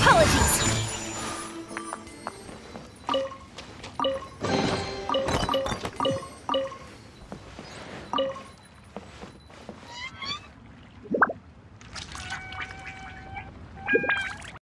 apologies.